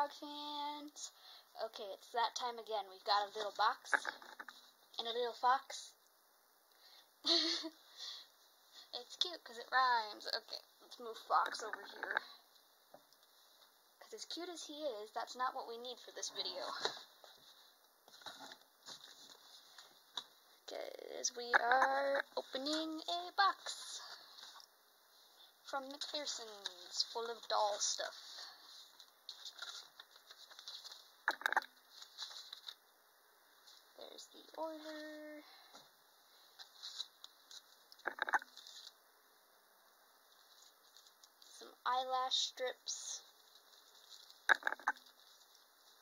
Frog fans. Okay, it's that time again. We've got a little box and a little fox. it's cute because it rhymes. Okay, let's move Fox over here. Because as cute as he is, that's not what we need for this video. Because we are opening a box from Macpherson's full of doll stuff. Order. Some eyelash strips.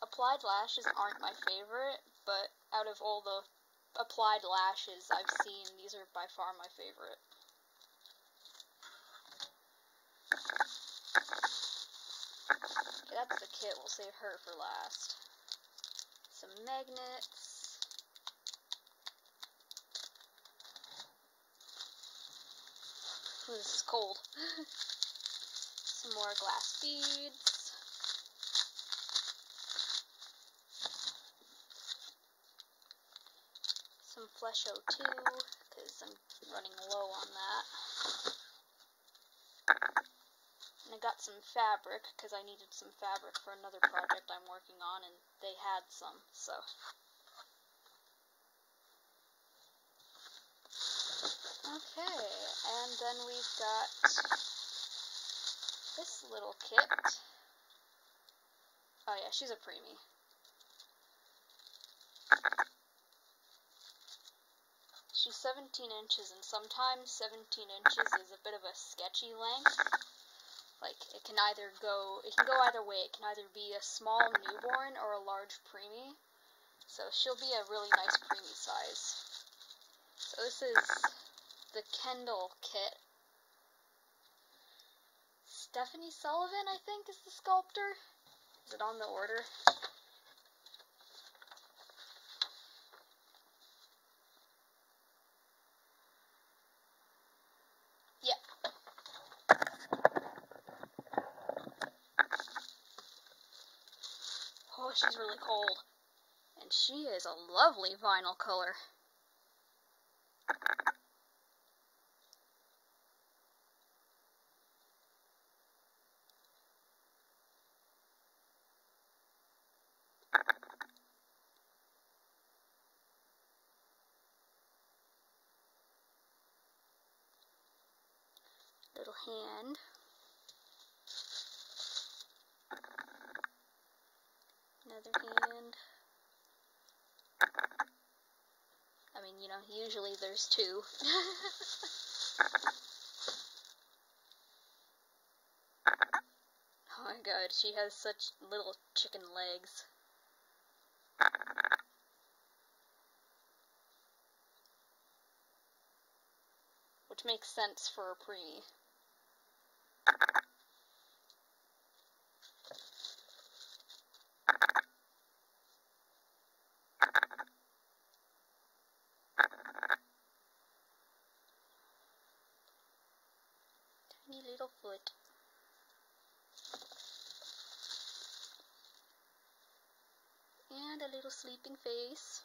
Applied lashes aren't my favorite, but out of all the applied lashes I've seen, these are by far my favorite. Okay, that's the kit. We'll save her for last. Some magnets. Ooh, this is cold. Some more glass beads. Some Flesho 2, because I'm running low on that. And I got some fabric, because I needed some fabric for another project I'm working on, and they had some, so. Okay, and then we've got this little kit. Oh yeah, she's a preemie. She's 17 inches, and sometimes 17 inches is a bit of a sketchy length. Like, it can either go, it can go either way. It can either be a small newborn or a large preemie. So she'll be a really nice preemie size. So this is the Kendall kit. Stephanie Sullivan, I think, is the sculptor. Is it on the order? Oh, she's really cold. And she is a lovely vinyl color. Little hand. Another hand. I mean, you know, usually there's two. oh my god, she has such little chicken legs. Which makes sense for a preemie. Tiny little foot. And a little sleeping face.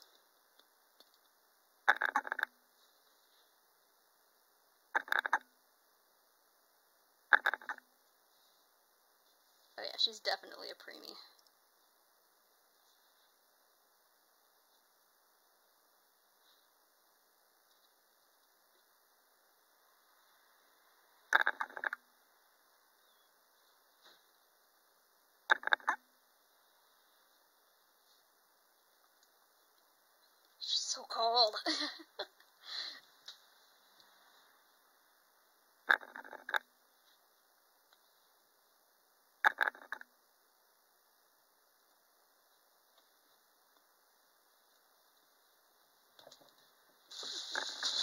She's definitely a preemie. She's so cold.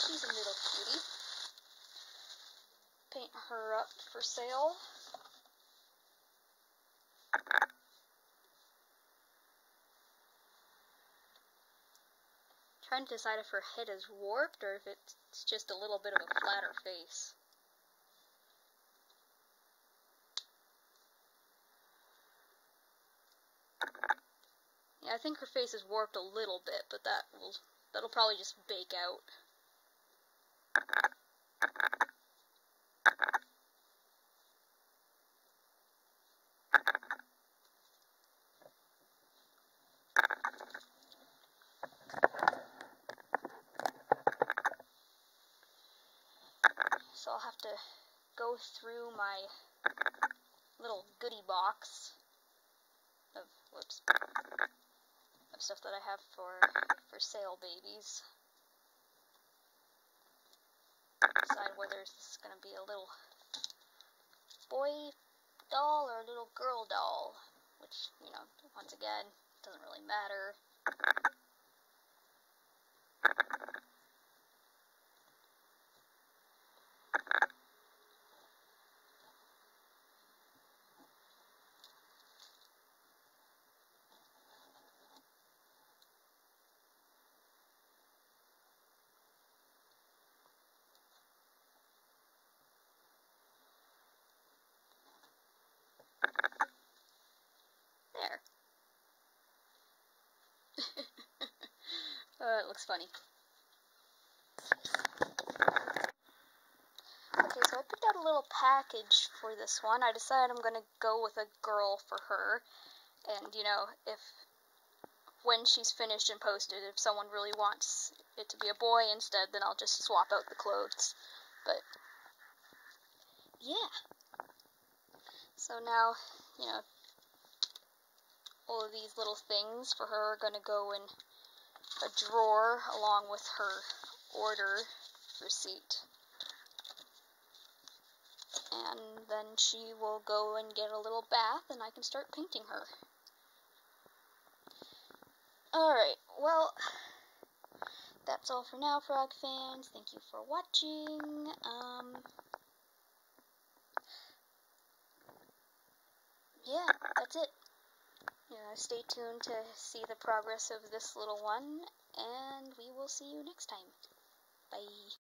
She's a Paint her up for sale. Trying to decide if her head is warped or if it's just a little bit of a flatter face. Yeah, I think her face is warped a little bit, but that will that'll probably just bake out. I'll have to go through my little goodie box of whoops of stuff that I have for for sale babies. Decide whether this is gonna be a little boy doll or a little girl doll, which you know once again doesn't really matter. uh, it looks funny. Okay, so I picked out a little package for this one. I decided I'm going to go with a girl for her. And, you know, if when she's finished and posted, if someone really wants it to be a boy instead, then I'll just swap out the clothes. But, yeah. So now, you know, all of these little things for her are going to go in a drawer along with her order receipt. And then she will go and get a little bath and I can start painting her. Alright, well, that's all for now, Frog fans. Thank you for watching. Um, yeah, that's it know, stay tuned to see the progress of this little one, and we will see you next time. Bye.